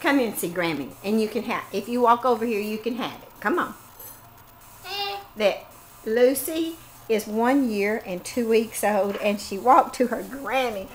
Come in and see Grammy, and you can have. If you walk over here, you can have it. Come on. That Lucy is one year and two weeks old, and she walked to her Grammy.